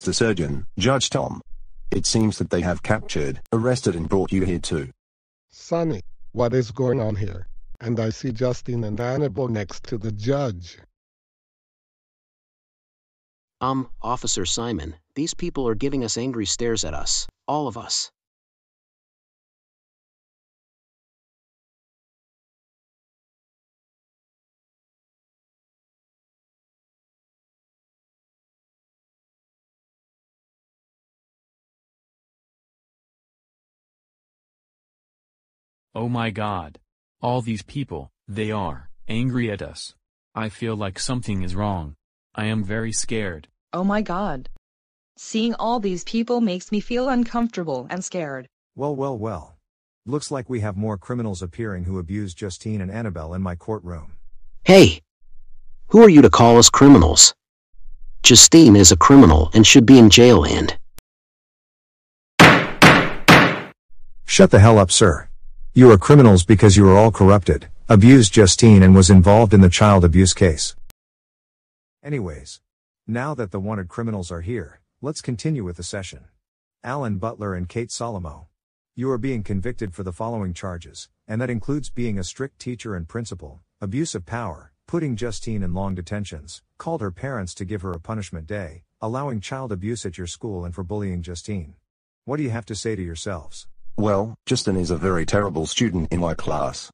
The surgeon, Judge Tom. It seems that they have captured, arrested and brought you here too. Sonny, what is going on here? And I see Justine and Annabelle next to the judge. Um, Officer Simon, these people are giving us angry stares at us. All of us. Oh my god. All these people, they are angry at us. I feel like something is wrong. I am very scared. Oh my god. Seeing all these people makes me feel uncomfortable and scared. Well, well, well. Looks like we have more criminals appearing who abused Justine and Annabelle in my courtroom. Hey! Who are you to call us criminals? Justine is a criminal and should be in jail and. Shut the hell up, sir. You are criminals because you are all corrupted, abused Justine and was involved in the child abuse case. Anyways. Now that the wanted criminals are here, let's continue with the session. Alan Butler and Kate Salamo. You are being convicted for the following charges, and that includes being a strict teacher and principal, abuse of power, putting Justine in long detentions, called her parents to give her a punishment day, allowing child abuse at your school and for bullying Justine. What do you have to say to yourselves? Well, Justin is a very terrible student in my class.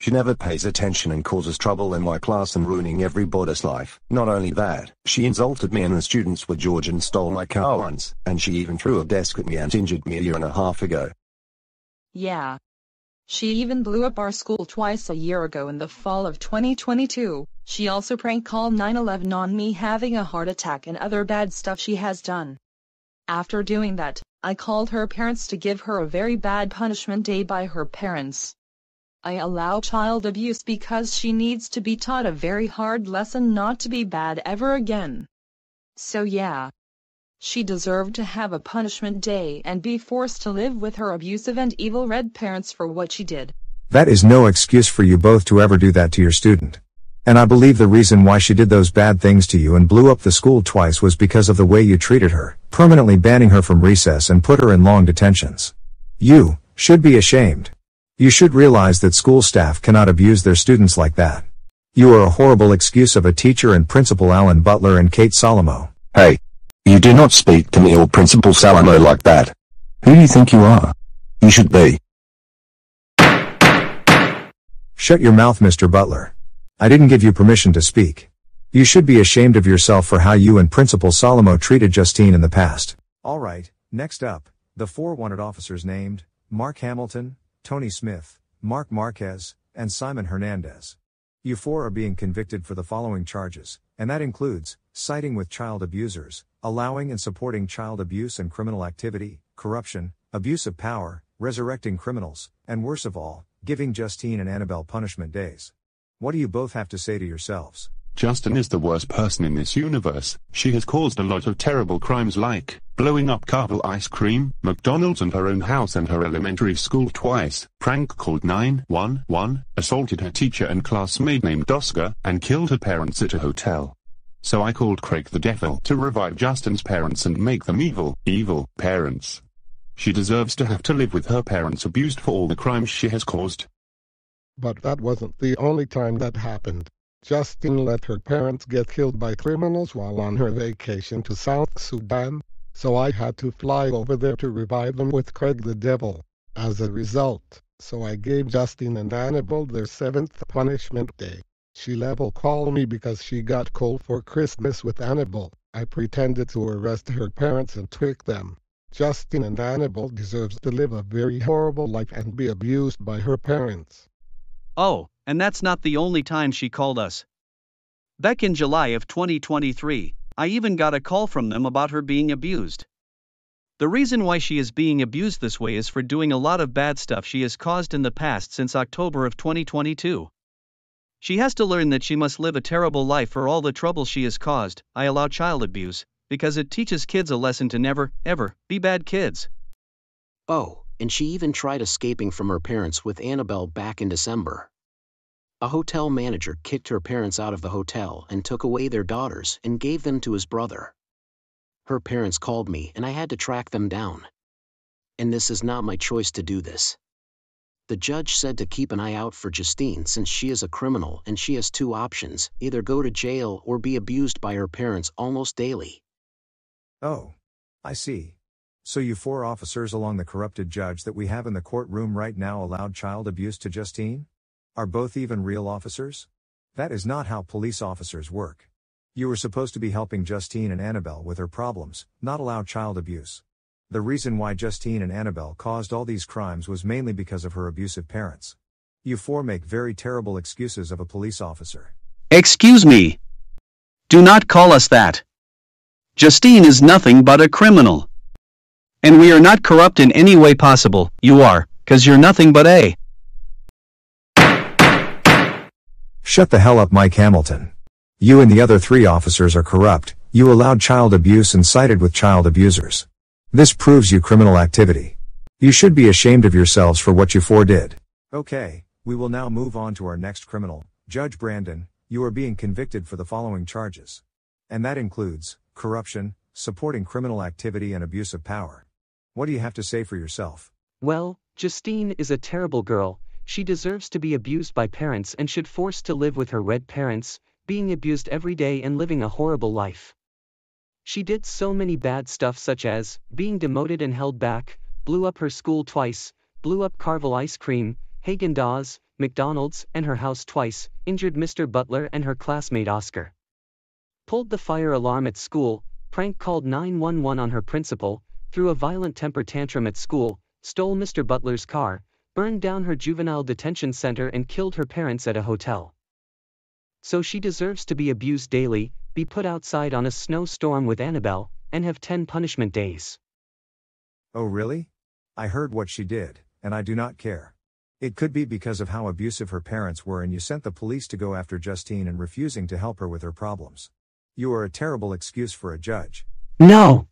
She never pays attention and causes trouble in my class and ruining everybody's life. Not only that, she insulted me and the students with George and stole my car once, and she even threw a desk at me and injured me a year and a half ago. Yeah. She even blew up our school twice a year ago in the fall of 2022. She also prank called 911 on me having a heart attack and other bad stuff she has done. After doing that, I called her parents to give her a very bad punishment day by her parents. I allow child abuse because she needs to be taught a very hard lesson not to be bad ever again. So yeah. She deserved to have a punishment day and be forced to live with her abusive and evil red parents for what she did. That is no excuse for you both to ever do that to your student. And I believe the reason why she did those bad things to you and blew up the school twice was because of the way you treated her, permanently banning her from recess and put her in long detentions. You should be ashamed. You should realize that school staff cannot abuse their students like that. You are a horrible excuse of a teacher and Principal Alan Butler and Kate Salamo. Hey! You do not speak to me or Principal Salamo like that. Who do you think you are? You should be. Shut your mouth, Mr. Butler. I didn't give you permission to speak. You should be ashamed of yourself for how you and Principal Salamo treated Justine in the past. Alright, next up, the four wanted officers named, Mark Hamilton, Tony Smith, Mark Marquez, and Simon Hernandez. You four are being convicted for the following charges, and that includes siding with child abusers, allowing and supporting child abuse and criminal activity, corruption, abuse of power, resurrecting criminals, and worse of all, giving Justine and Annabelle punishment days. What do you both have to say to yourselves? Justin is the worst person in this universe. She has caused a lot of terrible crimes like blowing up Carvel ice cream, McDonald's and her own house and her elementary school twice, prank called 911, assaulted her teacher and classmate named Oscar, and killed her parents at a hotel. So I called Craig the Devil to revive Justin's parents and make them evil, evil parents. She deserves to have to live with her parents abused for all the crimes she has caused. But that wasn't the only time that happened. Justine let her parents get killed by criminals while on her vacation to South Sudan, so I had to fly over there to revive them with Craig the Devil. As a result, so I gave Justine and Annabelle their seventh punishment day. She level called me because she got cold for Christmas with Annabelle. I pretended to arrest her parents and trick them. Justine and Annabelle deserves to live a very horrible life and be abused by her parents. Oh, and that's not the only time she called us. Back in July of 2023, I even got a call from them about her being abused. The reason why she is being abused this way is for doing a lot of bad stuff she has caused in the past since October of 2022. She has to learn that she must live a terrible life for all the trouble she has caused. I allow child abuse, because it teaches kids a lesson to never, ever, be bad kids. Oh, and she even tried escaping from her parents with Annabelle back in December. A hotel manager kicked her parents out of the hotel and took away their daughters and gave them to his brother. Her parents called me and I had to track them down. And this is not my choice to do this. The judge said to keep an eye out for Justine since she is a criminal and she has two options either go to jail or be abused by her parents almost daily. Oh. I see. So you four officers along the corrupted judge that we have in the courtroom right now allowed child abuse to Justine? Are both even real officers? That is not how police officers work. You were supposed to be helping Justine and Annabelle with her problems, not allow child abuse. The reason why Justine and Annabelle caused all these crimes was mainly because of her abusive parents. You four make very terrible excuses of a police officer. Excuse me. Do not call us that. Justine is nothing but a criminal. And we are not corrupt in any way possible, you are, cause you're nothing but a. Shut the hell up Mike Hamilton. You and the other three officers are corrupt, you allowed child abuse and sided with child abusers. This proves you criminal activity. You should be ashamed of yourselves for what you four did. Okay, we will now move on to our next criminal, Judge Brandon, you are being convicted for the following charges. And that includes, corruption, supporting criminal activity and abuse of power. What do you have to say for yourself? Well, Justine is a terrible girl, she deserves to be abused by parents and should forced to live with her red parents, being abused every day and living a horrible life. She did so many bad stuff such as, being demoted and held back, blew up her school twice, blew up Carvel ice cream, Haagen-Dazs, McDonald's, and her house twice, injured Mr. Butler and her classmate Oscar. Pulled the fire alarm at school, prank called 911 on her principal, threw a violent temper tantrum at school, stole Mr. Butler's car, burned down her juvenile detention center and killed her parents at a hotel. So she deserves to be abused daily, be put outside on a snowstorm with Annabelle, and have 10 punishment days. Oh really? I heard what she did, and I do not care. It could be because of how abusive her parents were and you sent the police to go after Justine and refusing to help her with her problems. You are a terrible excuse for a judge. No!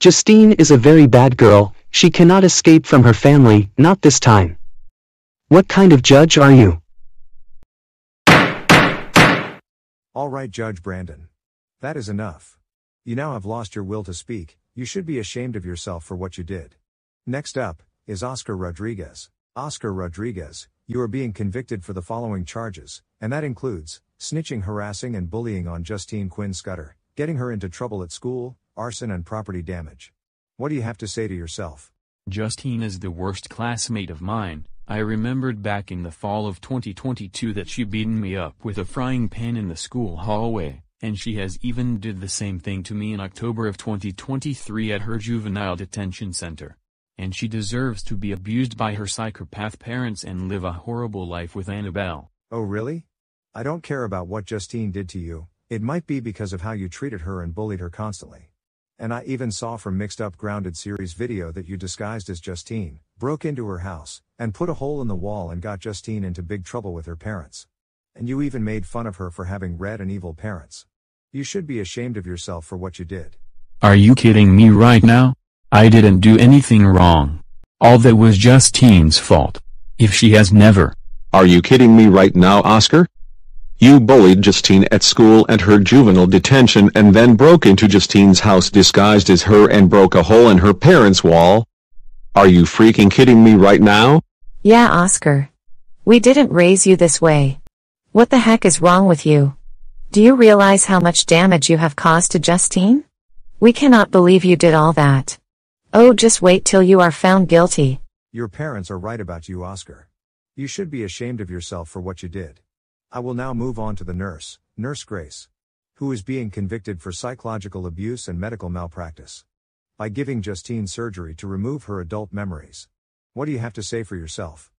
Justine is a very bad girl, she cannot escape from her family, not this time. What kind of judge are you? Alright Judge Brandon. That is enough. You now have lost your will to speak, you should be ashamed of yourself for what you did. Next up, is Oscar Rodriguez. Oscar Rodriguez, you are being convicted for the following charges, and that includes, snitching harassing and bullying on Justine Quinn Scudder, getting her into trouble at school, arson and property damage. What do you have to say to yourself? Justine is the worst classmate of mine, I remembered back in the fall of 2022 that she beaten me up with a frying pan in the school hallway, and she has even did the same thing to me in October of 2023 at her juvenile detention center. And she deserves to be abused by her psychopath parents and live a horrible life with Annabelle. Oh really? I don't care about what Justine did to you, it might be because of how you treated her and bullied her constantly. And I even saw from Mixed Up Grounded series video that you disguised as Justine, broke into her house, and put a hole in the wall and got Justine into big trouble with her parents. And you even made fun of her for having red and evil parents. You should be ashamed of yourself for what you did. Are you kidding me right now? I didn't do anything wrong. All that was Justine's fault. If she has never. Are you kidding me right now Oscar? You bullied Justine at school and her juvenile detention and then broke into Justine's house disguised as her and broke a hole in her parents' wall? Are you freaking kidding me right now? Yeah, Oscar. We didn't raise you this way. What the heck is wrong with you? Do you realize how much damage you have caused to Justine? We cannot believe you did all that. Oh, just wait till you are found guilty. Your parents are right about you, Oscar. You should be ashamed of yourself for what you did. I will now move on to the nurse, Nurse Grace, who is being convicted for psychological abuse and medical malpractice by giving Justine surgery to remove her adult memories. What do you have to say for yourself?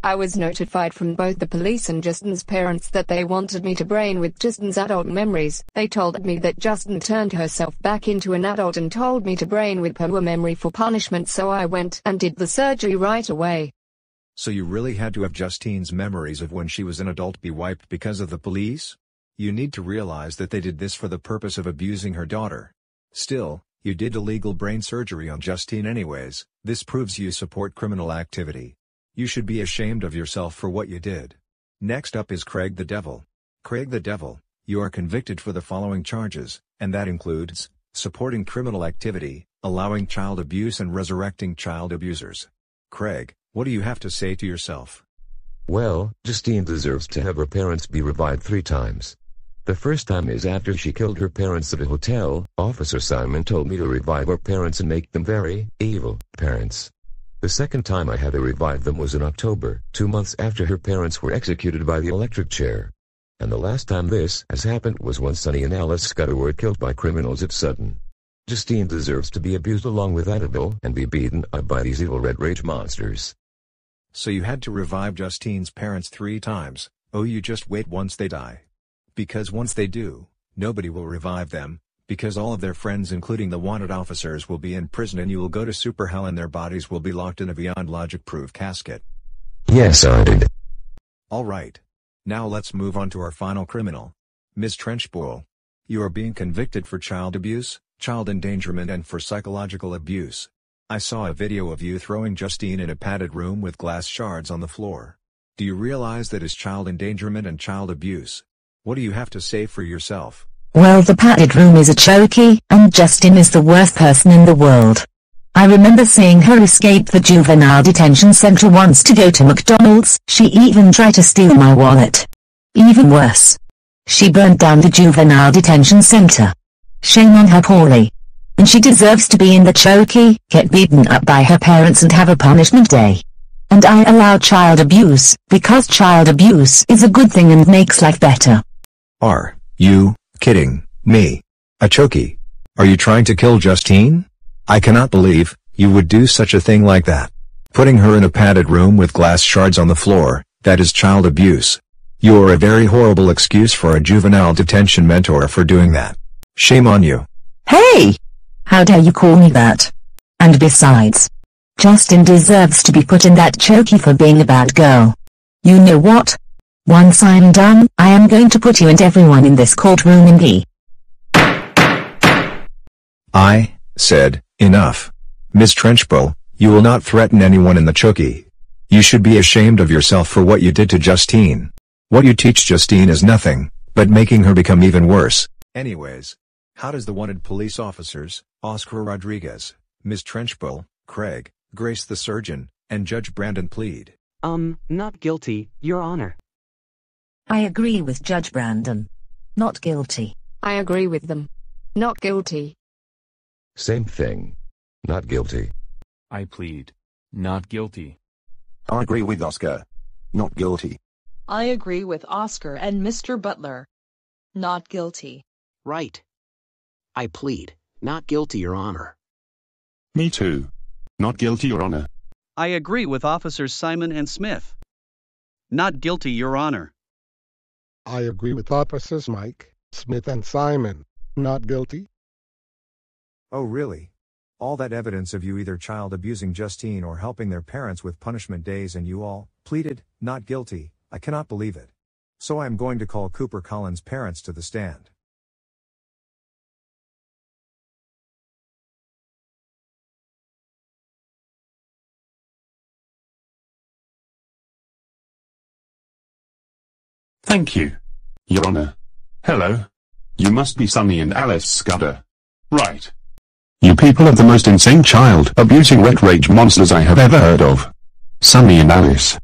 I was notified from both the police and Justine's parents that they wanted me to brain with Justine's adult memories. They told me that Justine turned herself back into an adult and told me to brain with her memory for punishment so I went and did the surgery right away. So you really had to have Justine's memories of when she was an adult be wiped because of the police? You need to realize that they did this for the purpose of abusing her daughter. Still, you did illegal brain surgery on Justine anyways, this proves you support criminal activity. You should be ashamed of yourself for what you did. Next up is Craig the Devil. Craig the Devil, you are convicted for the following charges, and that includes, supporting criminal activity, allowing child abuse and resurrecting child abusers. Craig, what do you have to say to yourself? Well, Justine deserves to have her parents be revived three times. The first time is after she killed her parents at a hotel, Officer Simon told me to revive her parents and make them very evil parents. The second time I had to revive them was in October, two months after her parents were executed by the electric chair. And the last time this has happened was when Sonny and Alice Scudder were killed by criminals at Sutton. Justine deserves to be abused along with Annabelle and be beaten up by these evil red rage monsters. So you had to revive Justine's parents three times, oh you just wait once they die. Because once they do, nobody will revive them, because all of their friends including the wanted officers will be in prison and you will go to super hell and their bodies will be locked in a beyond logic proof casket. Yes I did. Alright. Now let's move on to our final criminal. Ms. Trenchbull. You are being convicted for child abuse, child endangerment and for psychological abuse. I saw a video of you throwing Justine in a padded room with glass shards on the floor. Do you realize that is child endangerment and child abuse? What do you have to say for yourself? Well the padded room is a chokey, and Justine is the worst person in the world. I remember seeing her escape the juvenile detention center once to go to McDonald's, she even tried to steal my wallet. Even worse. She burned down the juvenile detention center. Shame on her Paulie. And she deserves to be in the chokey, get beaten up by her parents and have a punishment day. And I allow child abuse, because child abuse is a good thing and makes life better. Are you kidding me? A chokey? Are you trying to kill Justine? I cannot believe you would do such a thing like that. Putting her in a padded room with glass shards on the floor, that is child abuse. You are a very horrible excuse for a juvenile detention mentor for doing that. Shame on you. Hey! How dare you call me that? And besides, Justine deserves to be put in that chokey for being a bad girl. You know what? Once I'm done, I am going to put you and everyone in this courtroom in the... I said, enough. Miss Trenchbull, you will not threaten anyone in the chokey. You should be ashamed of yourself for what you did to Justine. What you teach Justine is nothing, but making her become even worse. Anyways, how does the wanted police officers, Oscar Rodriguez, Miss Trenchbull, Craig, Grace the surgeon, and Judge Brandon plead? Um, not guilty, Your Honor. I agree with Judge Brandon. Not guilty. I agree with them. Not guilty. Same thing. Not guilty. I plead. Not guilty. I agree with Oscar. Not guilty. I agree with Oscar and Mr. Butler. Not guilty. Right. I plead, not guilty, Your Honor. Me too. Not guilty, Your Honor. I agree with Officers Simon and Smith. Not guilty, Your Honor. I agree with officers Mike, Smith and Simon. Not guilty. Oh really? All that evidence of you either child abusing Justine or helping their parents with punishment days and you all pleaded, not guilty, I cannot believe it. So I am going to call Cooper Collins' parents to the stand. Thank you. Your Honor. Hello. You must be Sonny and Alice Scudder. Right. You people are the most insane child abusing red rage monsters I have ever heard of. Sonny and Alice.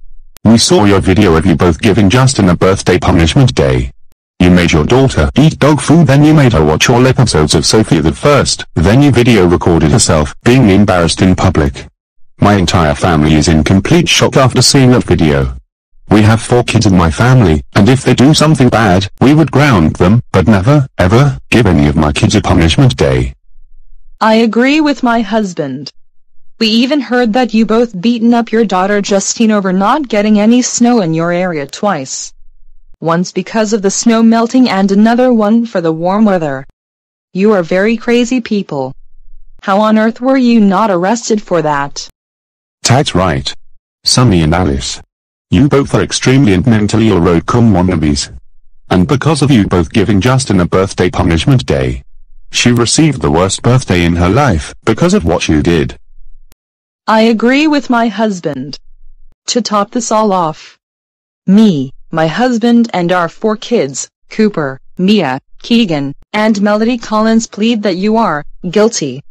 We saw your video of you both giving Justin a birthday punishment day. You made your daughter eat dog food then you made her watch all episodes of Sofia the First, then you video recorded herself being embarrassed in public. My entire family is in complete shock after seeing that video. We have four kids in my family, and if they do something bad, we would ground them, but never, ever, give any of my kids a punishment day. I agree with my husband. We even heard that you both beaten up your daughter Justine over not getting any snow in your area twice. Once because of the snow melting and another one for the warm weather. You are very crazy people. How on earth were you not arrested for that? That's right. Sonny and Alice. You both are extremely and mentally ill roadcom wannabes. And because of you both giving Justin a birthday punishment day. She received the worst birthday in her life, because of what you did. I agree with my husband. To top this all off. Me, my husband and our four kids, Cooper, Mia, Keegan, and Melody Collins plead that you are guilty.